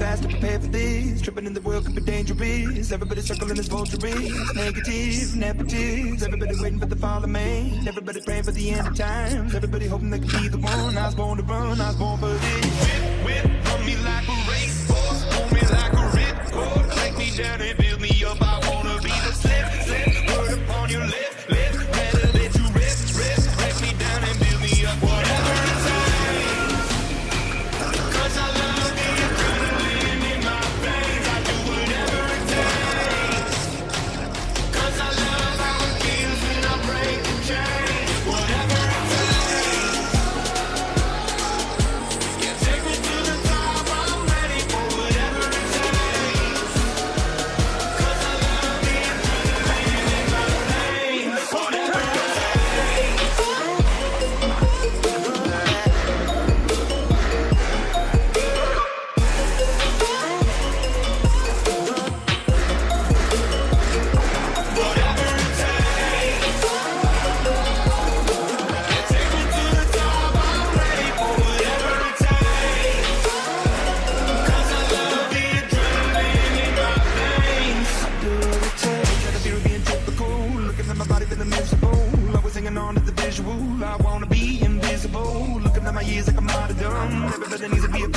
fast to prepare for this. Tripping in the world could be dangerous. Everybody circling as vultures. Negative, negatives. Everybody waiting for the fall of man. Everybody praying for the end of times. Everybody hoping they could be the one. I was born to run, I was born for this. Whip, whip, run me like a racehorse. Pull me like a ripcord. Take me down and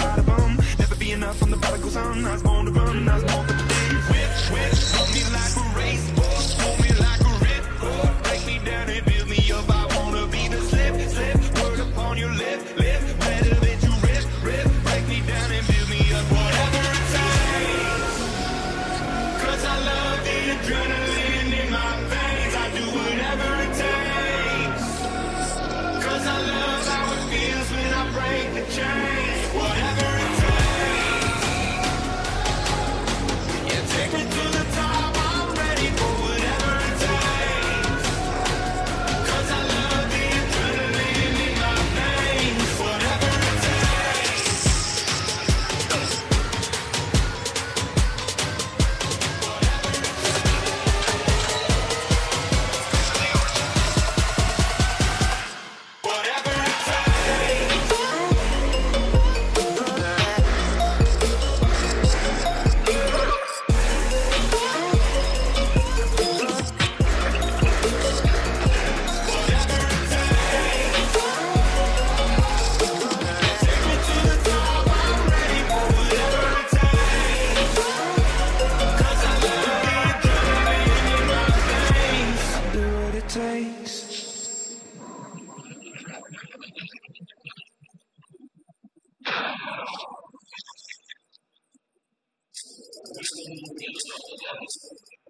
needs a them. Never be enough from the prodigal son. I was born to run. I was born the days. Whip, whip, hold me like a racehorse. Hold me like a ripcord. Break me down and build me up. I wanna be the slip, slip. Word upon your lip, lip. Better that you rip, rip. Break me down and build me up. Whatever it takes. Cause I love the adrenaline in my veins. I do whatever it takes. Cause I love how it feels when I break the chains. My, my, my name's Johnny.